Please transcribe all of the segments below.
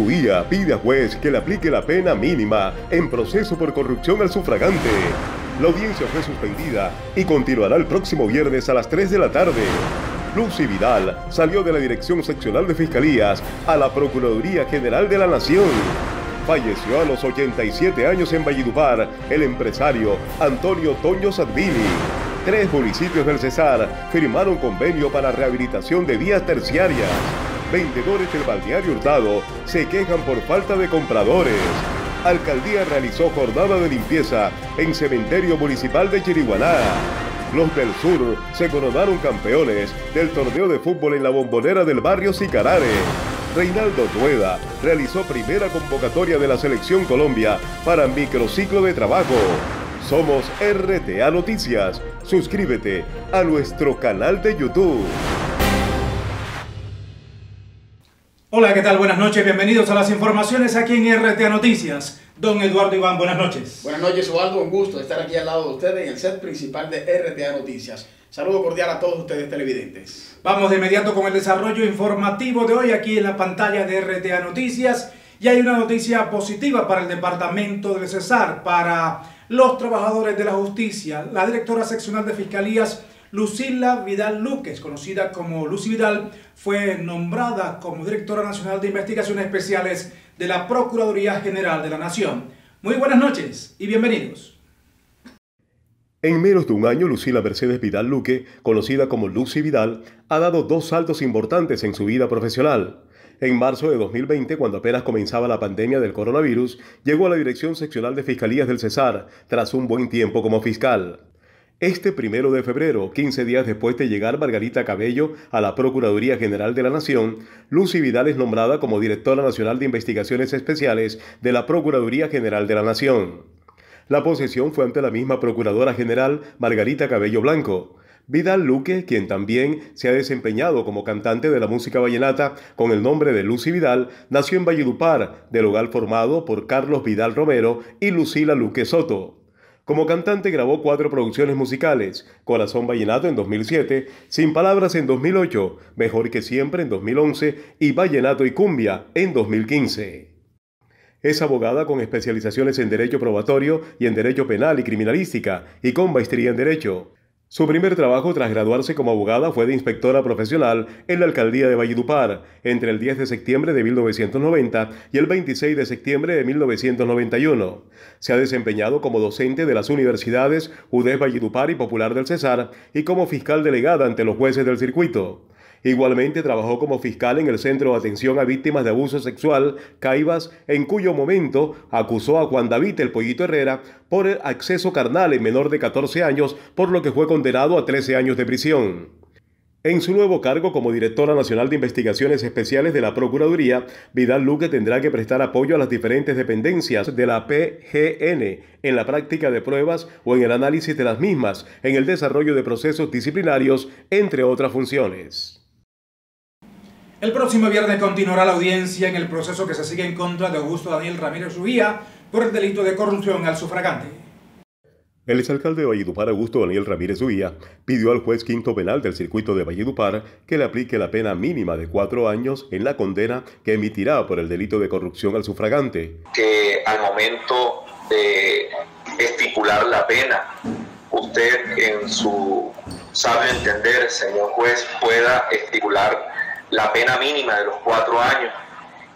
Tutuía pide a juez que le aplique la pena mínima en proceso por corrupción al sufragante. La audiencia fue suspendida y continuará el próximo viernes a las 3 de la tarde. Lucy Vidal salió de la Dirección Seccional de Fiscalías a la Procuraduría General de la Nación. Falleció a los 87 años en Valledupar el empresario Antonio Toño Sadvini. Tres municipios del Cesar firmaron convenio para rehabilitación de vías terciarias. Vendedores del balneario Hurtado se quejan por falta de compradores. Alcaldía realizó jornada de limpieza en cementerio municipal de Chiriguaná. Los del sur se coronaron campeones del torneo de fútbol en la bombonera del barrio Sicarare. Reinaldo Tueda realizó primera convocatoria de la Selección Colombia para microciclo de trabajo. Somos RTA Noticias. Suscríbete a nuestro canal de YouTube. Hola, ¿qué tal? Buenas noches, bienvenidos a las informaciones aquí en RTA Noticias. Don Eduardo Iván, buenas noches. Buenas noches, Eduardo, un gusto estar aquí al lado de ustedes en el set principal de RTA Noticias. Saludo cordial a todos ustedes televidentes. Vamos de inmediato con el desarrollo informativo de hoy aquí en la pantalla de RTA Noticias. Y hay una noticia positiva para el departamento del Cesar, para los trabajadores de la justicia. La directora seccional de fiscalías Lucila Vidal Luques, conocida como Lucy Vidal, fue nombrada como directora nacional de investigaciones especiales de la Procuraduría General de la Nación. Muy buenas noches y bienvenidos. En menos de un año, Lucila Mercedes Vidal Luque, conocida como Lucy Vidal, ha dado dos saltos importantes en su vida profesional. En marzo de 2020, cuando apenas comenzaba la pandemia del coronavirus, llegó a la Dirección Seccional de Fiscalías del Cesar, tras un buen tiempo como fiscal. Este primero de febrero, 15 días después de llegar Margarita Cabello a la Procuraduría General de la Nación, Lucy Vidal es nombrada como Directora Nacional de Investigaciones Especiales de la Procuraduría General de la Nación. La posesión fue ante la misma Procuradora General Margarita Cabello Blanco. Vidal Luque, quien también se ha desempeñado como cantante de la música vallenata con el nombre de Lucy Vidal, nació en Valledupar, del hogar formado por Carlos Vidal Romero y Lucila Luque Soto. Como cantante grabó cuatro producciones musicales, Corazón Vallenato en 2007, Sin Palabras en 2008, Mejor que Siempre en 2011 y Vallenato y Cumbia en 2015. Es abogada con especializaciones en Derecho Probatorio y en Derecho Penal y Criminalística y con maestría en Derecho. Su primer trabajo tras graduarse como abogada fue de inspectora profesional en la alcaldía de Valledupar entre el 10 de septiembre de 1990 y el 26 de septiembre de 1991. Se ha desempeñado como docente de las universidades UDES Valledupar y Popular del Cesar y como fiscal delegada ante los jueces del circuito. Igualmente trabajó como fiscal en el Centro de Atención a Víctimas de Abuso Sexual, Caibas, en cuyo momento acusó a Juan David el Pollito Herrera por el acceso carnal en menor de 14 años, por lo que fue condenado a 13 años de prisión. En su nuevo cargo como directora nacional de investigaciones especiales de la Procuraduría, Vidal Luque tendrá que prestar apoyo a las diferentes dependencias de la PGN en la práctica de pruebas o en el análisis de las mismas, en el desarrollo de procesos disciplinarios, entre otras funciones. El próximo viernes continuará la audiencia en el proceso que se sigue en contra de Augusto Daniel Ramírez Ubía por el delito de corrupción al sufragante. El exalcalde de Valledupar, Augusto Daniel Ramírez Uía, pidió al juez quinto penal del circuito de Valledupar que le aplique la pena mínima de cuatro años en la condena que emitirá por el delito de corrupción al sufragante. Que al momento de estipular la pena, usted en su sabio entender, señor juez, pueda estipular la pena mínima de los cuatro años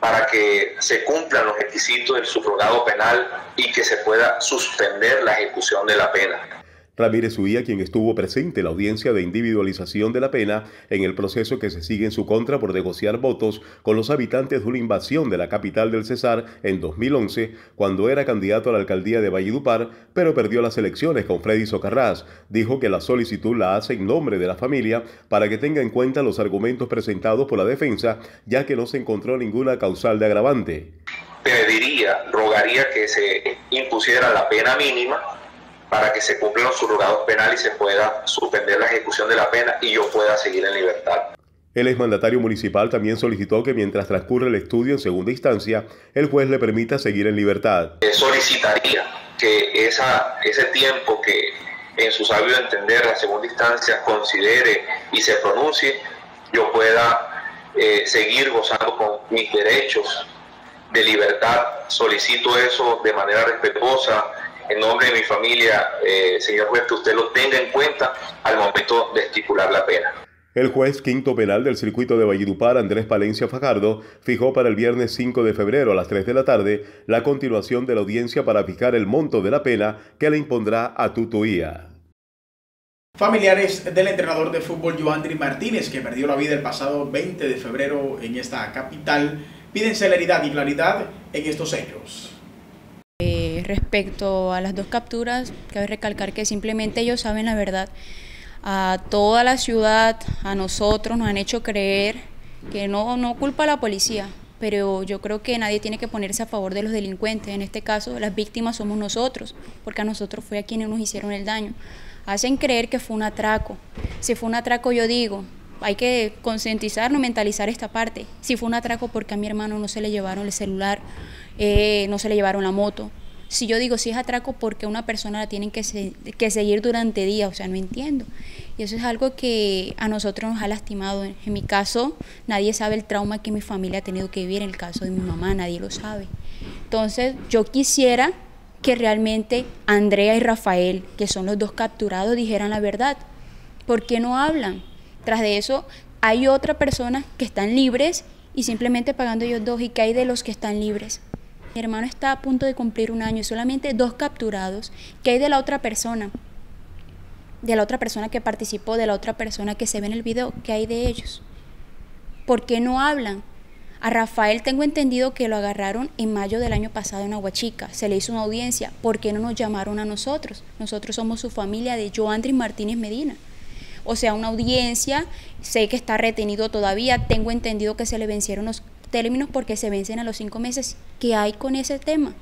para que se cumplan los requisitos del subrogado penal y que se pueda suspender la ejecución de la pena. Ramírez Huía, quien estuvo presente en la audiencia de individualización de la pena en el proceso que se sigue en su contra por negociar votos con los habitantes de una invasión de la capital del Cesar en 2011, cuando era candidato a la alcaldía de Valledupar, pero perdió las elecciones con Freddy Socarrás, dijo que la solicitud la hace en nombre de la familia para que tenga en cuenta los argumentos presentados por la defensa, ya que no se encontró ninguna causal de agravante. Pediría, rogaría que se impusiera la pena mínima para que se cumplan los surrogados penales y se pueda suspender la ejecución de la pena y yo pueda seguir en libertad. El exmandatario municipal también solicitó que mientras transcurre el estudio en segunda instancia, el juez le permita seguir en libertad. Solicitaría que esa, ese tiempo que en su sabio entender la segunda instancia considere y se pronuncie, yo pueda eh, seguir gozando con mis derechos de libertad. Solicito eso de manera respetuosa en nombre de mi familia, eh, señor juez, que usted lo tenga en cuenta al momento de estipular la pena. El juez quinto penal del circuito de Valledupar, Andrés Palencia Fajardo, fijó para el viernes 5 de febrero a las 3 de la tarde la continuación de la audiencia para fijar el monto de la pena que le impondrá a Tutuía. Familiares del entrenador de fútbol Joandri Martínez, que perdió la vida el pasado 20 de febrero en esta capital, piden celeridad y claridad en estos hechos. Respecto a las dos capturas, cabe recalcar que simplemente ellos saben la verdad. A toda la ciudad, a nosotros nos han hecho creer que no, no culpa a la policía, pero yo creo que nadie tiene que ponerse a favor de los delincuentes. En este caso, las víctimas somos nosotros, porque a nosotros fue a quienes nos hicieron el daño hacen creer que fue un atraco. Si fue un atraco, yo digo, hay que concientizarnos, mentalizar esta parte. Si fue un atraco, porque a mi hermano no se le llevaron el celular, eh, no se le llevaron la moto. Si yo digo, si es atraco, porque una persona la tienen que, que seguir durante días, o sea, no entiendo. Y eso es algo que a nosotros nos ha lastimado. En mi caso, nadie sabe el trauma que mi familia ha tenido que vivir. En el caso de mi mamá, nadie lo sabe. Entonces, yo quisiera que realmente Andrea y Rafael, que son los dos capturados, dijeran la verdad. ¿Por qué no hablan? Tras de eso, hay otra persona que están libres y simplemente pagando ellos dos. ¿Y qué hay de los que están libres? Mi hermano está a punto de cumplir un año y solamente dos capturados. ¿Qué hay de la otra persona? De la otra persona que participó, de la otra persona que se ve en el video. ¿Qué hay de ellos? ¿Por qué no hablan? A Rafael tengo entendido que lo agarraron en mayo del año pasado en Aguachica. Se le hizo una audiencia. ¿Por qué no nos llamaron a nosotros? Nosotros somos su familia de Joandris Martínez Medina. O sea, una audiencia, sé que está retenido todavía, tengo entendido que se le vencieron los términos porque se vencen a los cinco meses. ¿Qué hay con ese tema?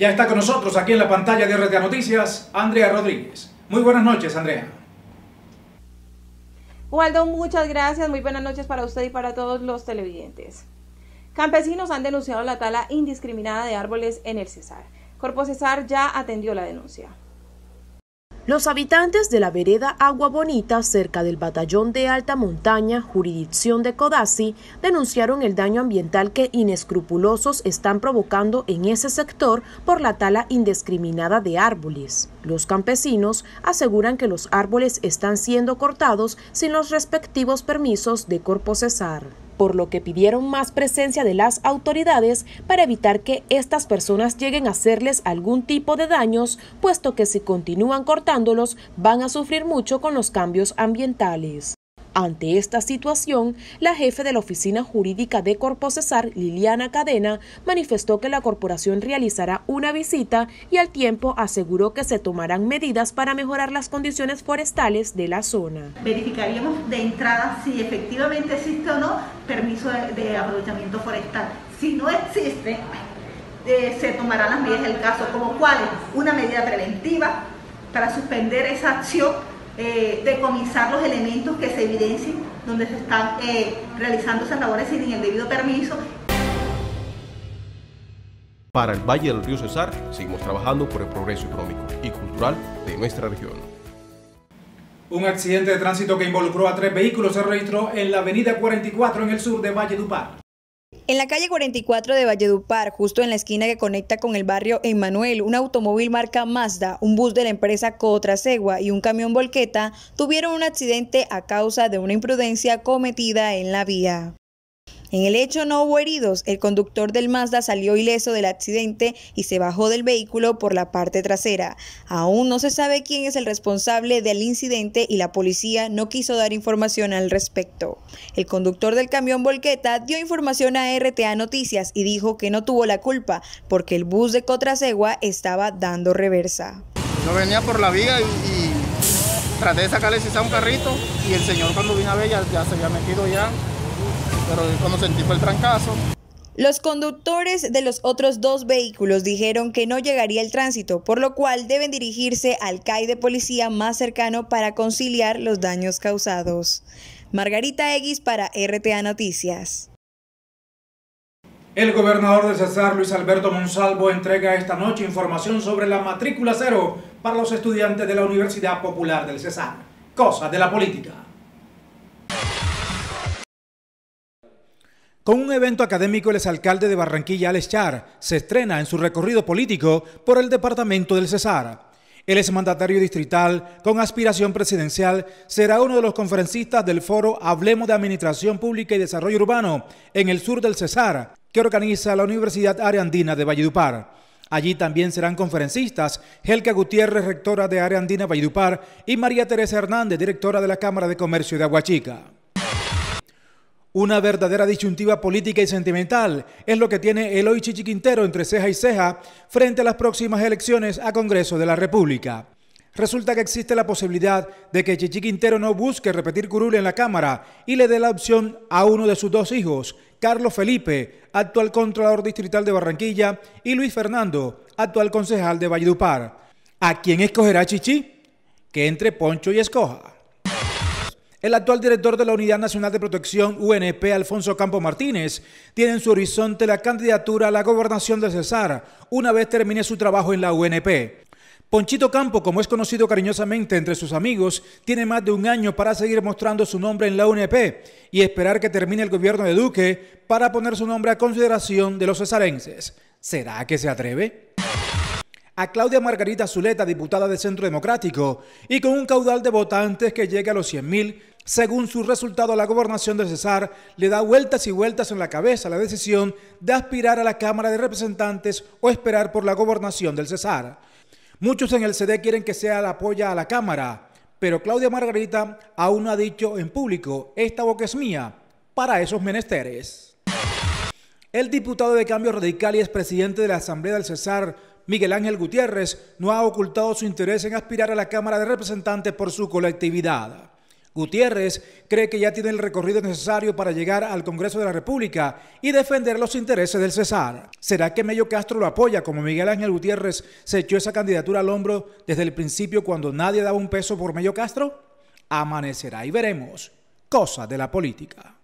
Ya está con nosotros aquí en la pantalla de RTA Noticias, Andrea Rodríguez. Muy buenas noches, Andrea. Waldo, muchas gracias. Muy buenas noches para usted y para todos los televidentes. Campesinos han denunciado la tala indiscriminada de árboles en el Cesar. Corpo Cesar ya atendió la denuncia. Los habitantes de la vereda Agua Bonita, cerca del batallón de alta montaña, jurisdicción de Codazzi, denunciaron el daño ambiental que inescrupulosos están provocando en ese sector por la tala indiscriminada de árboles. Los campesinos aseguran que los árboles están siendo cortados sin los respectivos permisos de Corpo Cesar por lo que pidieron más presencia de las autoridades para evitar que estas personas lleguen a hacerles algún tipo de daños, puesto que si continúan cortándolos van a sufrir mucho con los cambios ambientales. Ante esta situación, la jefe de la Oficina Jurídica de Corpo Cesar, Liliana Cadena, manifestó que la corporación realizará una visita y al tiempo aseguró que se tomarán medidas para mejorar las condiciones forestales de la zona. Verificaríamos de entrada si efectivamente existe o no permiso de, aprovechamiento forestal. Si no existe, eh, se tomarán las medidas del caso, como cuáles, una medida preventiva para suspender esa acción eh, decomisar los elementos que se evidencien donde se están eh, realizando esas labores sin el debido permiso. Para el Valle del Río Cesar, seguimos trabajando por el progreso económico y cultural de nuestra región. Un accidente de tránsito que involucró a tres vehículos se registró en la avenida 44 en el sur de Valle Dupar. En la calle 44 de Valledupar, justo en la esquina que conecta con el barrio Emmanuel, un automóvil marca Mazda, un bus de la empresa Cotrasegua y un camión volqueta tuvieron un accidente a causa de una imprudencia cometida en la vía. En el hecho no hubo heridos, el conductor del Mazda salió ileso del accidente y se bajó del vehículo por la parte trasera. Aún no se sabe quién es el responsable del incidente y la policía no quiso dar información al respecto. El conductor del camión Volqueta dio información a RTA Noticias y dijo que no tuvo la culpa porque el bus de Cotrasegua estaba dando reversa. Yo venía por la vía y, traté de sacarle a un carrito y el señor cuando vino a ver ya se había metido ya pero cuando sentí fue el trancazo. Los conductores de los otros dos vehículos dijeron que no llegaría el tránsito, por lo cual deben dirigirse al CAI de policía más cercano para conciliar los daños causados. Margarita Eguis para RTA Noticias. El gobernador de Cesar, Luis Alberto Monsalvo, entrega esta noche información sobre la matrícula cero para los estudiantes de la Universidad Popular del Cesar. Cosas de la política. Con un evento académico, el exalcalde de Barranquilla, Alex Char, se estrena en su recorrido político por el departamento del Cesar. El exmandatario distrital con aspiración presidencial será uno de los conferencistas del foro Hablemos de Administración Pública y Desarrollo Urbano en el sur del Cesar, que organiza la Universidad Área Andina de Valledupar. Allí también serán conferencistas Helga Gutiérrez, rectora de Área Andina Valledupar, y María Teresa Hernández, directora de la Cámara de Comercio de Aguachica. Una verdadera disyuntiva política y sentimental es lo que tiene Eloy Chichi Quintero entre ceja y ceja frente a las próximas elecciones a Congreso de la República. Resulta que existe la posibilidad de que Chichi Quintero no busque repetir curul en la Cámara y le dé la opción a uno de sus dos hijos, Carlos Felipe, actual controlador distrital de Barranquilla, y Luis Fernando, actual concejal de Valledupar. ¿A quién escogerá Chichi? Que entre Poncho y escoja. El actual director de la Unidad Nacional de Protección, UNP, Alfonso Campo Martínez, tiene en su horizonte la candidatura a la gobernación de Cesar una vez termine su trabajo en la UNP. Ponchito Campo, como es conocido cariñosamente entre sus amigos, tiene más de un año para seguir mostrando su nombre en la UNP y esperar que termine el gobierno de Duque para poner su nombre a consideración de los cesarenses. ¿Será que se atreve? a Claudia Margarita Zuleta, diputada de Centro Democrático, y con un caudal de votantes que llega a los 100.000, según su resultado, la gobernación de Cesar le da vueltas y vueltas en la cabeza la decisión de aspirar a la Cámara de Representantes o esperar por la gobernación del Cesar. Muchos en el CD quieren que sea la apoya a la Cámara, pero Claudia Margarita aún no ha dicho en público, esta boca es mía, para esos menesteres. El diputado de Cambio Radical y expresidente de la Asamblea del Cesar, Miguel Ángel Gutiérrez, no ha ocultado su interés en aspirar a la Cámara de Representantes por su colectividad. Gutiérrez cree que ya tiene el recorrido necesario para llegar al Congreso de la República y defender los intereses del Cesar. ¿Será que Mello Castro lo apoya como Miguel Ángel Gutiérrez se echó esa candidatura al hombro desde el principio cuando nadie daba un peso por Mello Castro? Amanecerá y veremos. Cosa de la política.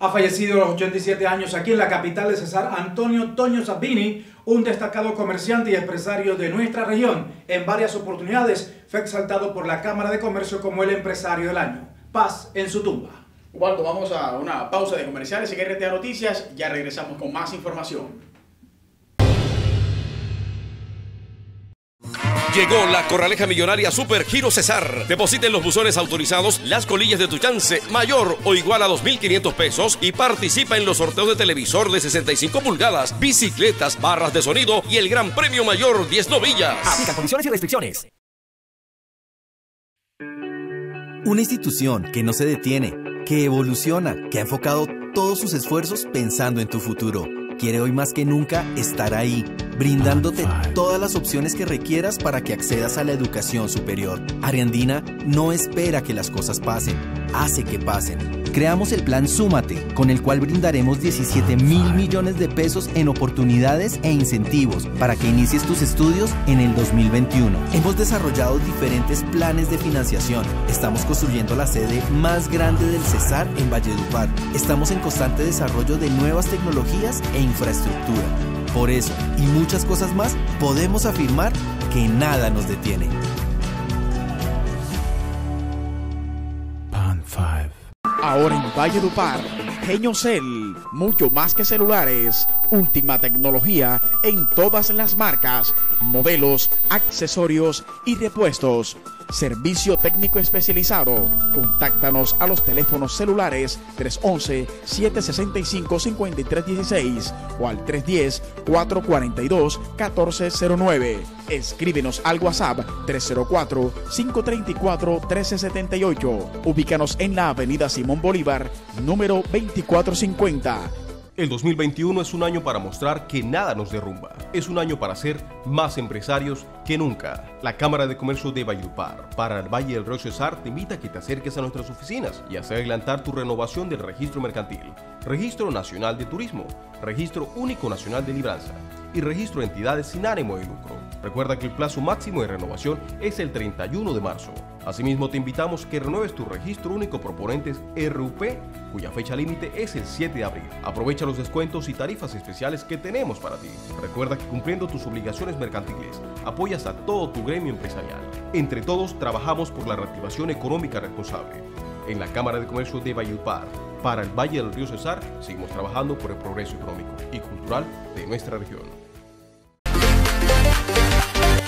Ha fallecido a los 87 años aquí en la capital de Cesar Antonio Toño Sabini, un destacado comerciante y empresario de nuestra región. En varias oportunidades fue exaltado por la Cámara de Comercio como el empresario del año. Paz en su tumba. Waldo, vamos a una pausa de comerciales en RTA Noticias. Ya regresamos con más información. Llegó la Corraleja Millonaria Super Giro Cesar. Deposita en los buzones autorizados las colillas de tu chance mayor o igual a 2.500 pesos y participa en los sorteos de televisor de 65 pulgadas, bicicletas, barras de sonido y el gran premio mayor 10 novillas. Aplica condiciones y restricciones. Una institución que no se detiene, que evoluciona, que ha enfocado todos sus esfuerzos pensando en tu futuro. Quiere hoy más que nunca estar ahí brindándote todas las opciones que requieras para que accedas a la educación superior. Ariandina no espera que las cosas pasen, hace que pasen. Creamos el plan Súmate, con el cual brindaremos 17 mil millones de pesos en oportunidades e incentivos para que inicies tus estudios en el 2021. Hemos desarrollado diferentes planes de financiación. Estamos construyendo la sede más grande del Cesar en Valledupar. Estamos en constante desarrollo de nuevas tecnologías e infraestructura. Por eso y muchas cosas más, podemos afirmar que nada nos detiene. Pan 5. Ahora en Valle Par, Genio Cell, mucho más que celulares, última tecnología en todas las marcas, modelos, accesorios y repuestos Servicio técnico especializado. Contáctanos a los teléfonos celulares 311-765-5316 o al 310-442-1409. Escríbenos al WhatsApp 304-534-1378. Ubícanos en la Avenida Simón Bolívar, número 2450 el 2021 es un año para mostrar que nada nos derrumba. Es un año para ser más empresarios que nunca. La Cámara de Comercio de Valledupar para el Valle del Río Cesar te invita a que te acerques a nuestras oficinas y hacer adelantar tu renovación del registro mercantil, Registro Nacional de Turismo, Registro Único Nacional de Libranza y Registro de Entidades sin ánimo de lucro. Recuerda que el plazo máximo de renovación es el 31 de marzo. Asimismo, te invitamos que renueves tu registro único proponentes RUP, cuya fecha límite es el 7 de abril. Aprovecha los descuentos y tarifas especiales que tenemos para ti. Recuerda que cumpliendo tus obligaciones mercantiles, apoyas a todo tu gremio empresarial. Entre todos, trabajamos por la reactivación económica responsable. en la Cámara de Comercio de Valledupar. Para el Valle del Río Cesar, seguimos trabajando por el progreso económico y cultural de nuestra región.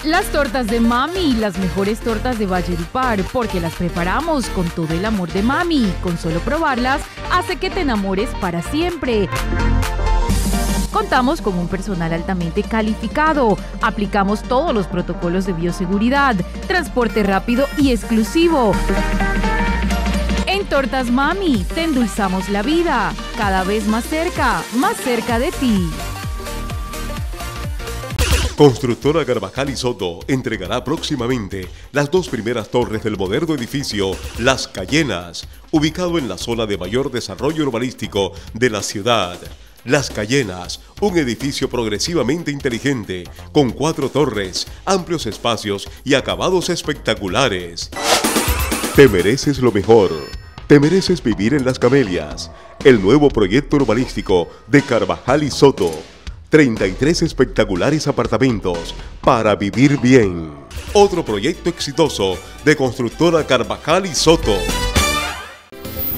Las tortas de mami, las mejores tortas de Valledupar, porque las preparamos con todo el amor de mami. Con solo probarlas, hace que te enamores para siempre. Contamos con un personal altamente calificado, aplicamos todos los protocolos de bioseguridad, transporte rápido y exclusivo. En Tortas Mami, te endulzamos la vida, cada vez más cerca, más cerca de ti. Constructora Carvajal y Soto entregará próximamente las dos primeras torres del moderno edificio Las Cayenas, ubicado en la zona de mayor desarrollo urbanístico de la ciudad. Las Cayenas, un edificio progresivamente inteligente, con cuatro torres, amplios espacios y acabados espectaculares. Te mereces lo mejor. Te mereces vivir en Las Camelias, el nuevo proyecto urbanístico de Carvajal y Soto 33 espectaculares apartamentos para vivir bien. Otro proyecto exitoso de constructora Carvajal y Soto.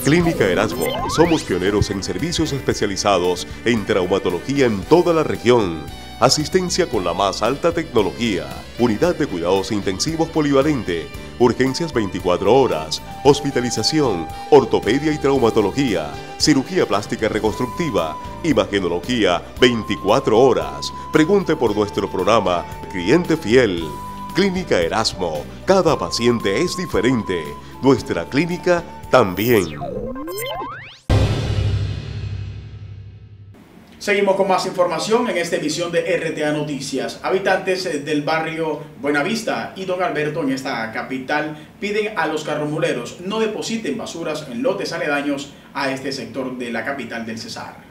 Clínica Erasmo. Somos pioneros en servicios especializados en traumatología en toda la región. Asistencia con la más alta tecnología. Unidad de cuidados intensivos polivalente urgencias 24 horas, hospitalización, ortopedia y traumatología, cirugía plástica reconstructiva, imagenología 24 horas. Pregunte por nuestro programa Cliente Fiel. Clínica Erasmo. Cada paciente es diferente. Nuestra clínica también. Seguimos con más información en esta edición de RTA Noticias. Habitantes eh, del barrio Buenavista y Don Alberto en esta capital piden a los carromuleros no depositen basuras en lotes aledaños a este sector de la capital del Cesar.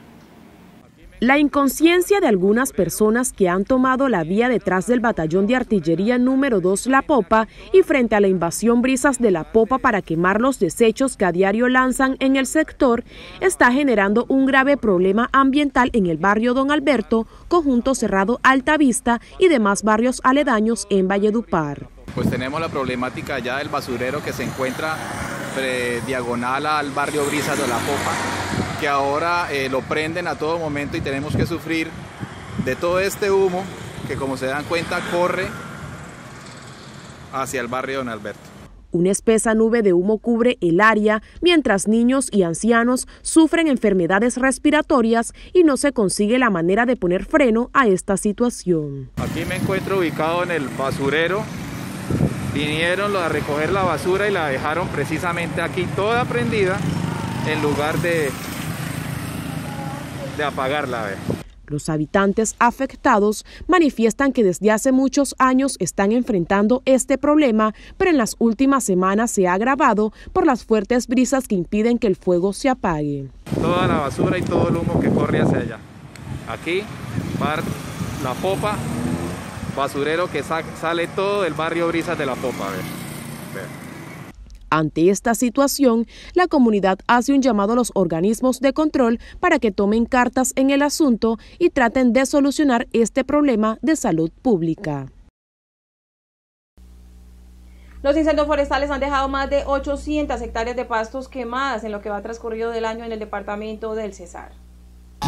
La inconsciencia de algunas personas que han tomado la vía detrás del batallón de artillería número 2 La Popa y frente a la invasión brisas de La Popa para quemar los desechos que a diario lanzan en el sector está generando un grave problema ambiental en el barrio Don Alberto, conjunto cerrado Alta Vista y demás barrios aledaños en Valledupar. Pues tenemos la problemática ya del basurero que se encuentra diagonal al barrio Brisas de La Popa que ahora eh, lo prenden a todo momento y tenemos que sufrir de todo este humo que como se dan cuenta corre hacia el barrio Don Alberto. Una espesa nube de humo cubre el área mientras niños y ancianos sufren enfermedades respiratorias y no se consigue la manera de poner freno a esta situación. Aquí me encuentro ubicado en el basurero. Vinieron a recoger la basura y la dejaron precisamente aquí toda prendida en lugar de de apagarla. Los habitantes afectados manifiestan que desde hace muchos años están enfrentando este problema, pero en las últimas semanas se ha agravado por las fuertes brisas que impiden que el fuego se apague. Toda la basura y todo el humo que corre hacia allá. Aquí, bar, la popa, basurero que sale todo del barrio Brisas de la Popa. Ante esta situación, la comunidad hace un llamado a los organismos de control para que tomen cartas en el asunto y traten de solucionar este problema de salud pública. Los incendios forestales han dejado más de 800 hectáreas de pastos quemadas en lo que va transcurrido del año en el departamento del Cesar.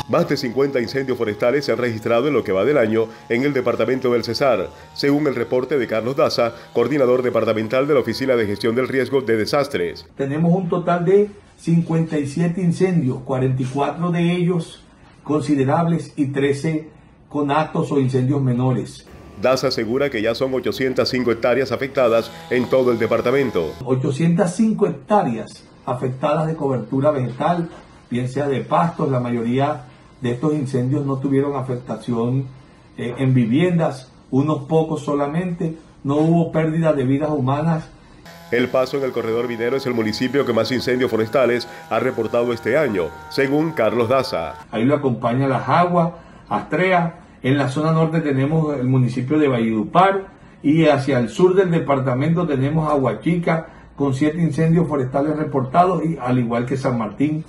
Más de 50 incendios forestales se han registrado en lo que va del año en el departamento del Cesar, según el reporte de Carlos Daza, coordinador departamental de la Oficina de Gestión del Riesgo de Desastres. Tenemos un total de 57 incendios, 44 de ellos considerables y 13 con actos o incendios menores. DASA asegura que ya son 805 hectáreas afectadas en todo el departamento. 805 hectáreas afectadas de cobertura vegetal, bien sea de pastos, la mayoría de estos incendios no tuvieron afectación eh, en viviendas, unos pocos solamente, no hubo pérdida de vidas humanas. El Paso en el corredor minero es el municipio que más incendios forestales ha reportado este año, según Carlos Daza. Ahí lo acompaña Las Aguas, Astrea, en la zona norte tenemos el municipio de Valledupar y hacia el sur del departamento tenemos Aguachica con siete incendios forestales reportados y al igual que San Martín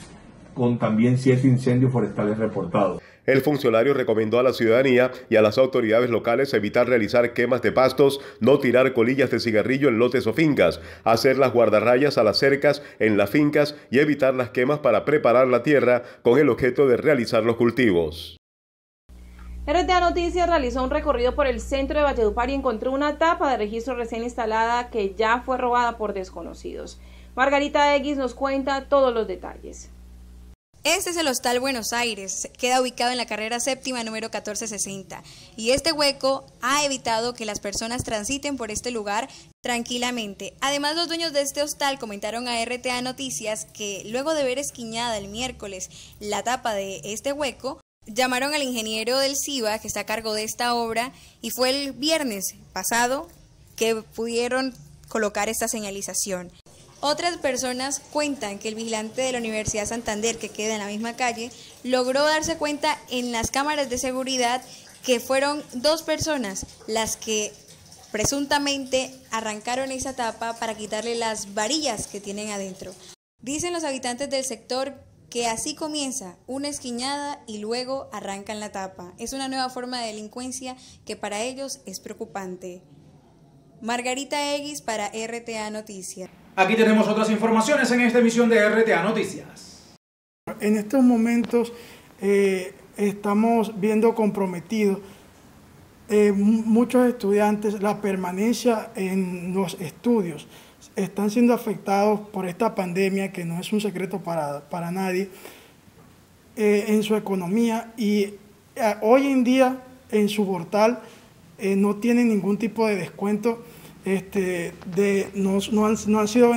con también siete incendios forestales reportados. El funcionario recomendó a la ciudadanía y a las autoridades locales evitar realizar quemas de pastos, no tirar colillas de cigarrillo en lotes o fincas, hacer las guardarrayas a las cercas en las fincas y evitar las quemas para preparar la tierra con el objeto de realizar los cultivos. RTA Noticias realizó un recorrido por el centro de Valledupar y encontró una tapa de registro recién instalada que ya fue robada por desconocidos. Margarita X nos cuenta todos los detalles. Este es el Hostal Buenos Aires, queda ubicado en la carrera séptima número 1460 y este hueco ha evitado que las personas transiten por este lugar tranquilamente. Además, los dueños de este hostal comentaron a RTA Noticias que luego de ver esquiñada el miércoles la tapa de este hueco, llamaron al ingeniero del CIBA que está a cargo de esta obra y fue el viernes pasado que pudieron colocar esta señalización. Otras personas cuentan que el vigilante de la Universidad Santander, que queda en la misma calle, logró darse cuenta en las cámaras de seguridad que fueron dos personas las que presuntamente arrancaron esa tapa para quitarle las varillas que tienen adentro. Dicen los habitantes del sector que así comienza una esquiñada y luego arrancan la tapa. Es una nueva forma de delincuencia que para ellos es preocupante. Margarita Eguis para RTA Noticias. Aquí tenemos otras informaciones en esta emisión de RTA Noticias. En estos momentos eh, estamos viendo comprometidos eh, muchos estudiantes, la permanencia en los estudios. Están siendo afectados por esta pandemia que no es un secreto para, para nadie, eh, en su economía y hoy en día en su portal no tienen ningún tipo de descuento este, no han sido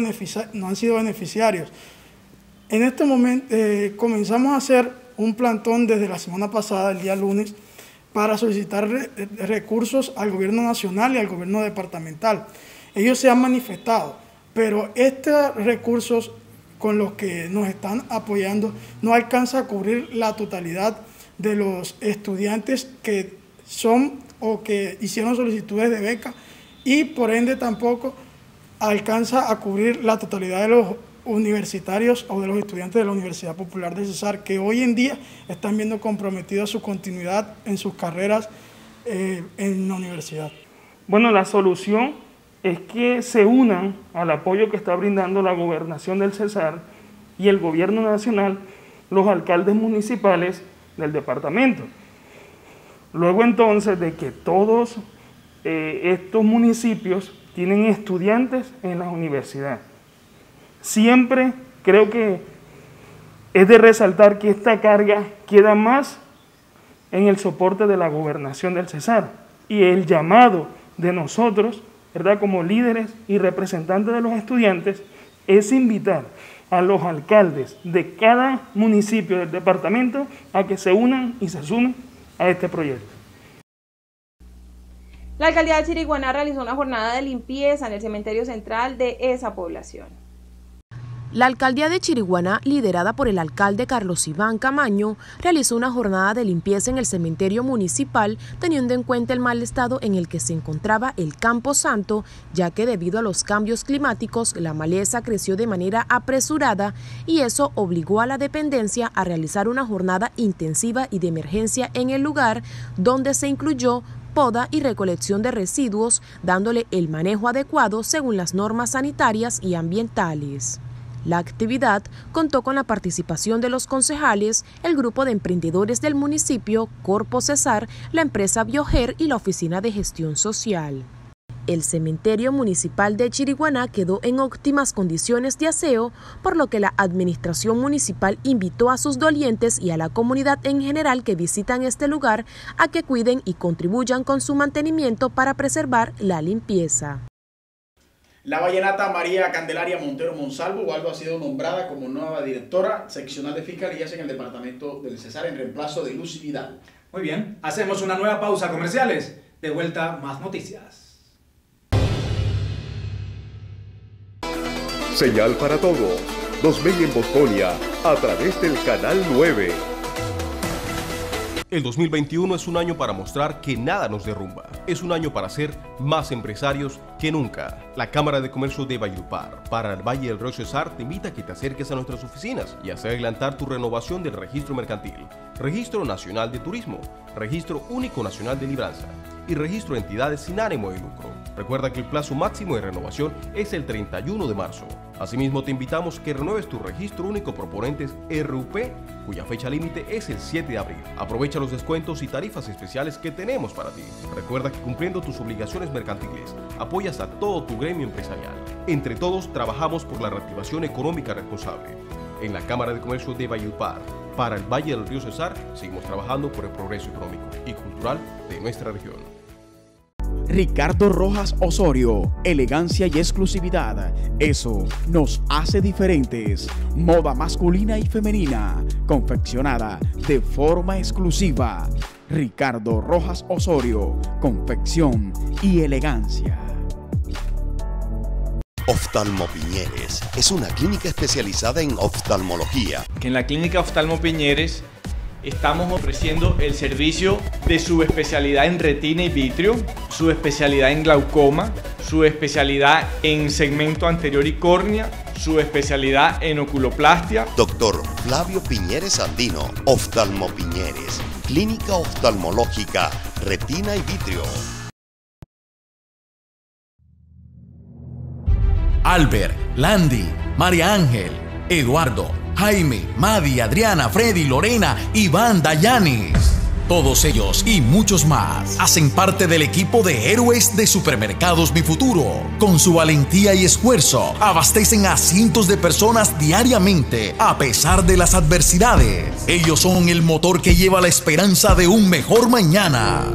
beneficiarios. En este momento eh, comenzamos a hacer un plantón desde la semana pasada, el día lunes, para solicitar recursos al gobierno nacional y al gobierno departamental. Ellos se han manifestado, pero estos recursos con los que nos están apoyando no alcanza a cubrir la totalidad de los estudiantes que son o que hicieron solicitudes de beca y por ende tampoco alcanza a cubrir la totalidad de los universitarios o de los estudiantes de la Universidad Popular de Cesar que hoy en día están viendo comprometida su continuidad en sus carreras eh, en la universidad. Bueno, la solución es que se unan al apoyo que está brindando la gobernación del Cesar y el gobierno nacional, los alcaldes municipales del departamento. Luego entonces de que todos eh, estos municipios tienen estudiantes en la universidad. Siempre creo que es de resaltar que esta carga queda más en el soporte de la gobernación del Cesar y el llamado de nosotros, ¿verdad? Como líderes y representantes de los estudiantes, es invitar a los alcaldes de cada municipio del departamento a que se unan y se sumen a este proyecto. La alcaldía de Chiriguaná realizó una jornada de limpieza en el cementerio central de esa población. La alcaldía de Chiriguaná, liderada por el alcalde Carlos Iván Camaño, realizó una jornada de limpieza en el cementerio municipal, teniendo en cuenta el mal estado en el que se encontraba el Campo Santo, ya que debido a los cambios climáticos la maleza creció de manera apresurada y eso obligó a la dependencia a realizar una jornada intensiva y de emergencia en el lugar, donde se incluyó poda y recolección de residuos, dándole el manejo adecuado según las normas sanitarias y ambientales. La actividad contó con la participación de los concejales, el grupo de emprendedores del municipio, Corpo Cesar, la empresa Bioger y la Oficina de Gestión Social. El cementerio municipal de Chiriguaná quedó en óptimas condiciones de aseo, por lo que la administración municipal invitó a sus dolientes y a la comunidad en general que visitan este lugar a que cuiden y contribuyan con su mantenimiento para preservar la limpieza. La vallenata María Candelaria Montero Monsalvo, algo ha sido nombrada como nueva directora seccional de fiscalías en el departamento del Cesar en reemplazo de Lucy Vidal. Muy bien, hacemos una nueva pausa comerciales. De vuelta, más noticias. Señal para todos. Nos ven en Bosconia a través del canal 9. El 2021 es un año para mostrar que nada nos derrumba. Es un año para ser más empresarios que nunca. La Cámara de Comercio de Valledupar para el Valle del Río Cesar te invita a que te acerques a nuestras oficinas y a adelantar tu renovación del registro mercantil, Registro Nacional de Turismo, Registro Único Nacional de Libranza y Registro de Entidades sin ánimo de lucro. Recuerda que el plazo máximo de renovación es el 31 de marzo. Asimismo, te invitamos que renueves tu registro único proponentes RUP, cuya fecha límite es el 7 de abril. Aprovecha los descuentos y tarifas especiales que tenemos para ti. Recuerda que cumpliendo tus obligaciones mercantiles, apoyas a todo tu gremio empresarial. Entre todos, trabajamos por la reactivación económica responsable. En la Cámara de Comercio de Valledupar, para el Valle del Río Cesar, seguimos trabajando por el progreso económico y cultural de nuestra región. Ricardo Rojas Osorio, elegancia y exclusividad. Eso nos hace diferentes. Moda masculina y femenina, confeccionada de forma exclusiva. Ricardo Rojas Osorio, confección y elegancia. Oftalmo Piñeres es una clínica especializada en oftalmología. Que en la clínica Oftalmo Piñeres estamos ofreciendo el servicio de subespecialidad en retina y vitrio, subespecialidad en glaucoma, subespecialidad en segmento anterior y córnea, subespecialidad en oculoplastia. Doctor Flavio Piñeres Andino, Oftalmo Piñeres, Clínica Oftalmológica, Retina y Vitrio. Albert, Landy, María Ángel, Eduardo, Jaime, Madi, Adriana, Freddy, Lorena, Iván, Dayanis. Todos ellos y muchos más hacen parte del equipo de héroes de Supermercados Mi Futuro. Con su valentía y esfuerzo, abastecen a cientos de personas diariamente a pesar de las adversidades. Ellos son el motor que lleva la esperanza de un mejor mañana.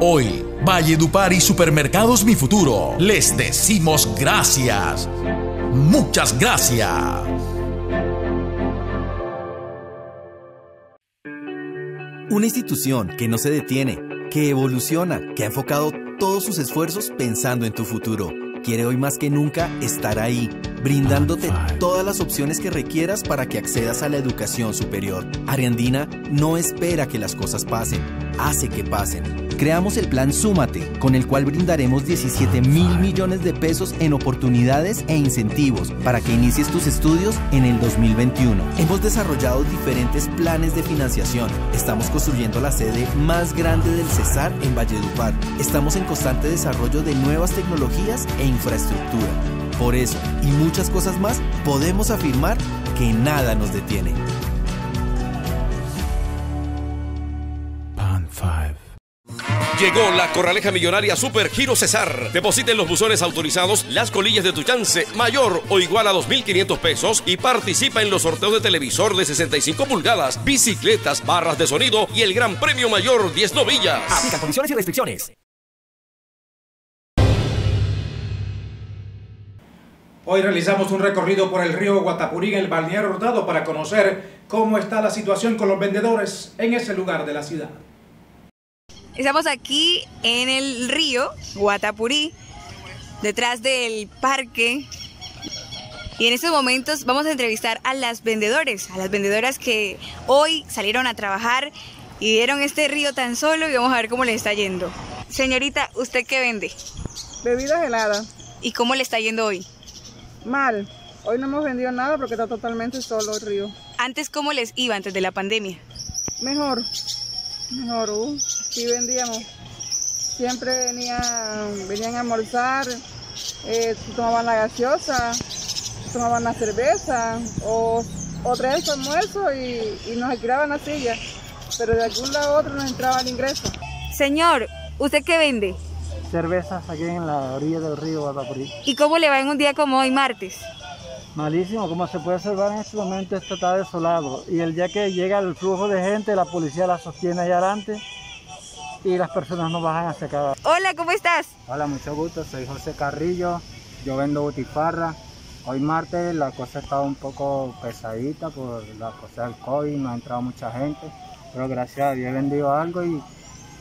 Hoy, Valle Dupar y Supermercados Mi Futuro les decimos gracias. Muchas gracias. Una institución que no se detiene, que evoluciona, que ha enfocado todos sus esfuerzos pensando en tu futuro. Quiere hoy más que nunca estar ahí, brindándote todas las opciones que requieras para que accedas a la educación superior. Ariandina no espera que las cosas pasen, hace que pasen creamos el plan Súmate, con el cual brindaremos 17 mil millones de pesos en oportunidades e incentivos para que inicies tus estudios en el 2021. Hemos desarrollado diferentes planes de financiación. Estamos construyendo la sede más grande del Cesar en Valledupar. Estamos en constante desarrollo de nuevas tecnologías e infraestructura. Por eso y muchas cosas más, podemos afirmar que nada nos detiene. Llegó la Corraleja Millonaria Super Giro Cesar. Depositen los buzones autorizados las colillas de tu chance mayor o igual a 2.500 pesos y participa en los sorteos de televisor de 65 pulgadas, bicicletas, barras de sonido y el gran premio mayor 10 novillas. Aplica condiciones y restricciones. Hoy realizamos un recorrido por el río Guatapurí en el balneario Hurtado para conocer cómo está la situación con los vendedores en ese lugar de la ciudad. Estamos aquí en el río Guatapurí, detrás del parque. Y en estos momentos vamos a entrevistar a las vendedores, a las vendedoras que hoy salieron a trabajar y vieron este río tan solo y vamos a ver cómo les está yendo. Señorita, ¿usted qué vende? Bebidas heladas. ¿Y cómo le está yendo hoy? Mal. Hoy no hemos vendido nada porque está totalmente solo el río. ¿Antes cómo les iba antes de la pandemia? Mejor. Mejor. Uh sí vendíamos. Siempre venían, venían a almorzar, eh, tomaban la gaseosa, tomaban la cerveza o, o traían su almuerzo y, nos alquilaban la silla. Pero de algún lado a otro nos entraba el ingreso. Señor, ¿usted qué vende? Cervezas aquí en la orilla del río Guadalupe. ¿Y cómo le va en un día como hoy, martes? Malísimo, como se puede observar en este momento, esto está desolado. Y el día que llega el flujo de gente, la policía la sostiene allá adelante y las personas no bajan hacia acá. Hola, ¿cómo estás? Hola, mucho gusto, soy José Carrillo, yo vendo butifarra. Hoy martes la cosa estaba un poco pesadita por la cosa del COVID, no ha entrado mucha gente, pero gracias a Dios he vendido algo y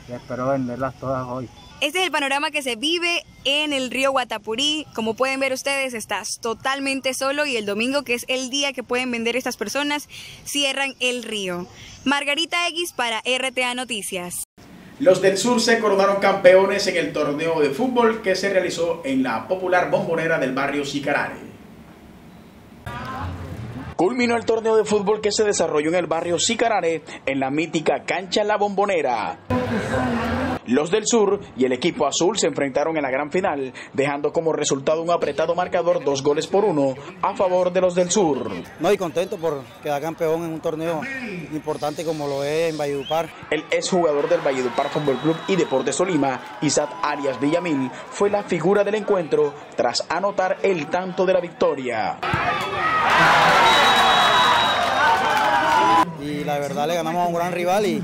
espero venderlas todas hoy. Este es el panorama que se vive en el río Guatapurí. Como pueden ver ustedes, estás totalmente solo y el domingo, que es el día que pueden vender estas personas, cierran el río. Margarita X para RTA Noticias. Los del sur se coronaron campeones en el torneo de fútbol que se realizó en la popular bombonera del barrio Sicarare. Culminó el torneo de fútbol que se desarrolló en el barrio Sicarare, en la mítica cancha La Bombonera. Los del sur y el equipo azul se enfrentaron en la gran final, dejando como resultado un apretado marcador dos goles por uno a favor de los del sur. No, y contento por quedar campeón en un torneo importante como lo es en Valledupar. El exjugador del Valledupar Fútbol Club y Deportes Tolima, Isaac Arias Villamil, fue la figura del encuentro tras anotar el tanto de la victoria. Y la verdad le ganamos a un gran rival y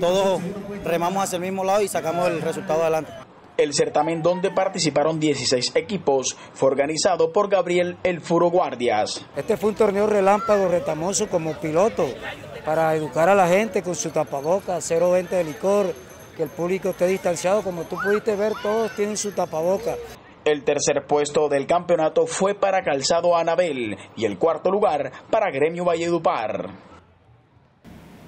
todos remamos hacia el mismo lado y sacamos el resultado adelante. El certamen donde participaron 16 equipos fue organizado por Gabriel El Furo Guardias. Este fue un torneo relámpago, retamoso como piloto para educar a la gente con su tapabocas, 0.20 de licor, que el público esté distanciado. Como tú pudiste ver, todos tienen su tapabocas. El tercer puesto del campeonato fue para Calzado Anabel y el cuarto lugar para Gremio Valledupar.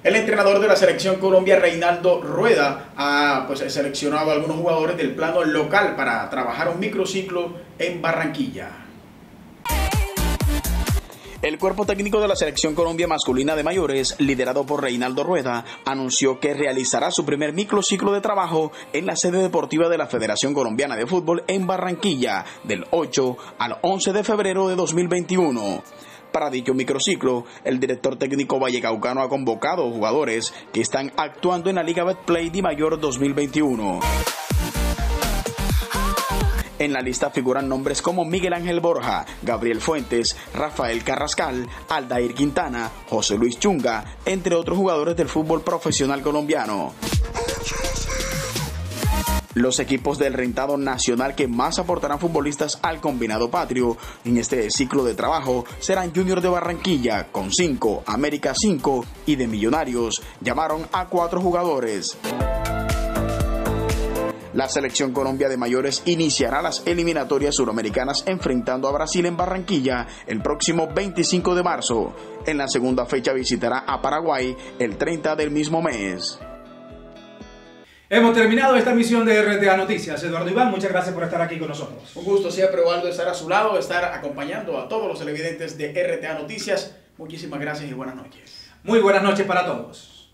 El entrenador de la selección Colombia, Reinaldo Rueda, ha pues, seleccionado a algunos jugadores del plano local para trabajar un microciclo en Barranquilla. El cuerpo técnico de la selección Colombia masculina de mayores, liderado por Reinaldo Rueda, anunció que realizará su primer microciclo de trabajo en la sede deportiva de la Federación Colombiana de Fútbol en Barranquilla, del 8 al 11 de febrero de 2021. Para dicho microciclo, el director técnico vallecaucano ha convocado jugadores que están actuando en la Liga Betplay de Mayor 2021. En la lista figuran nombres como Miguel Ángel Borja, Gabriel Fuentes, Rafael Carrascal, Aldair Quintana, José Luis Chunga, entre otros jugadores del fútbol profesional colombiano. Los equipos del rentado nacional que más aportarán futbolistas al combinado patrio en este ciclo de trabajo serán Junior de Barranquilla con 5, América 5 y de Millonarios llamaron a cuatro jugadores. La selección Colombia de mayores iniciará las eliminatorias suramericanas enfrentando a Brasil en Barranquilla el próximo 25 de marzo. En la segunda fecha visitará a Paraguay el 30 del mismo mes. Hemos terminado esta misión de RTA Noticias. Eduardo Iván, muchas gracias por estar aquí con nosotros. Un gusto siempre, Waldo, estar a su lado, estar acompañando a todos los televidentes de RTA Noticias. Muchísimas gracias y buenas noches. Muy buenas noches para todos.